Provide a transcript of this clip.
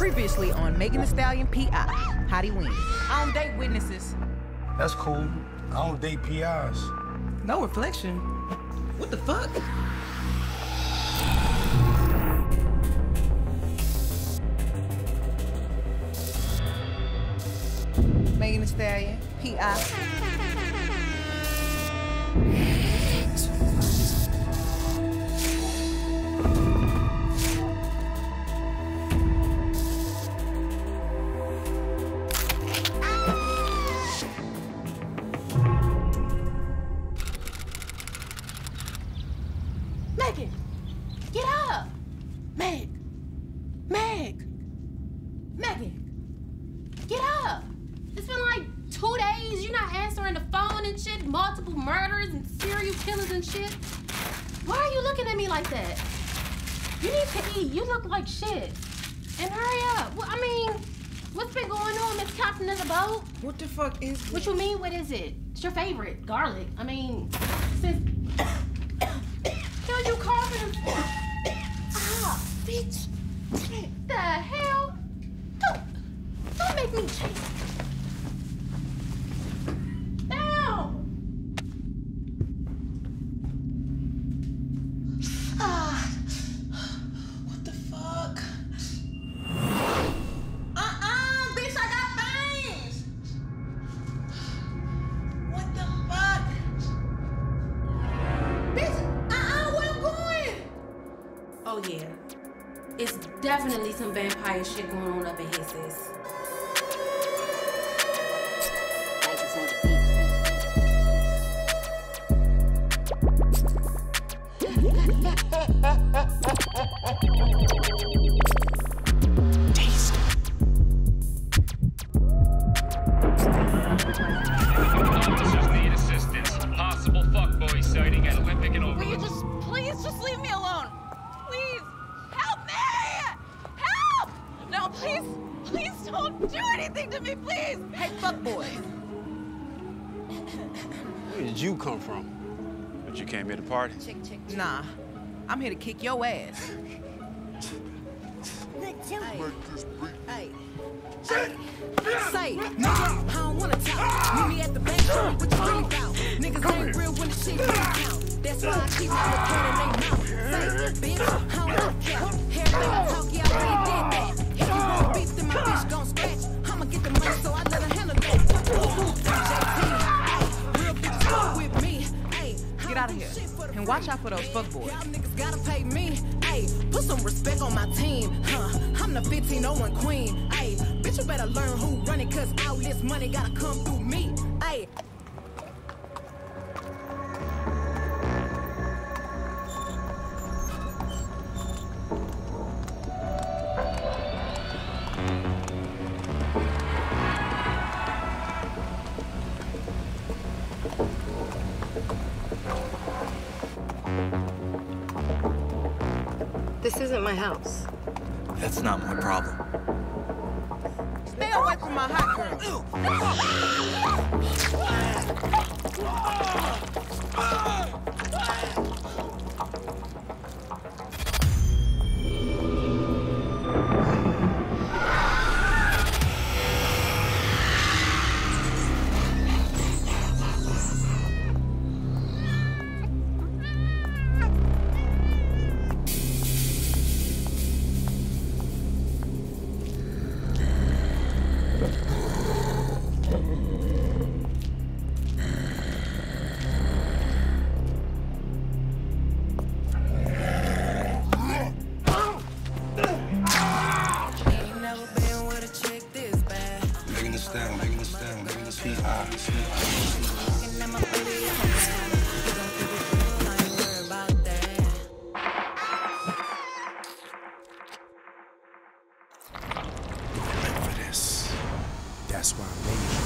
Previously on Megan Thee Stallion P.I. Hottieween. I don't date witnesses. That's cool. I don't date PIs. No reflection. What the fuck? Megan Thee Stallion P.I. Meg, Megan, get up. It's been like two days. You're not answering the phone and shit. Multiple murders and serial killers and shit. Why are you looking at me like that? You need to eat. You look like shit. And hurry up. Well, I mean, what's been going on, Miss Captain of the boat? What the fuck is What you mean? What is it? It's your favorite, garlic. I mean, since hell you coughing? ah, bitch! The hell? Don't, don't make me chase. Ah, what the fuck? Uh-uh. What uh-uh? Oh yeah. It's definitely some vampire shit going on up in here, sis. do anything to me, please! Hey, fuck boy. Where did you come from? But you came here to party? chick chick Nah, I'm here to kick your ass. Hey. Say, nigga, I don't wanna talk. Meet me at the bank, show me what you really about. Niggas ain't real when the shit don't count. That's why I keep all the cat in they mouth. Say, bitch, I don't wanna count. Everything And watch out for those fuckboys. Y'all niggas gotta pay me. Hey, put some respect on my team. Huh, I'm the 1501 queen. Hey, bitch, you better learn who run it, cause all this money gotta come through me. Hey. This isn't my house. That's not my problem. Stay away from my hot girl. That's why I made you.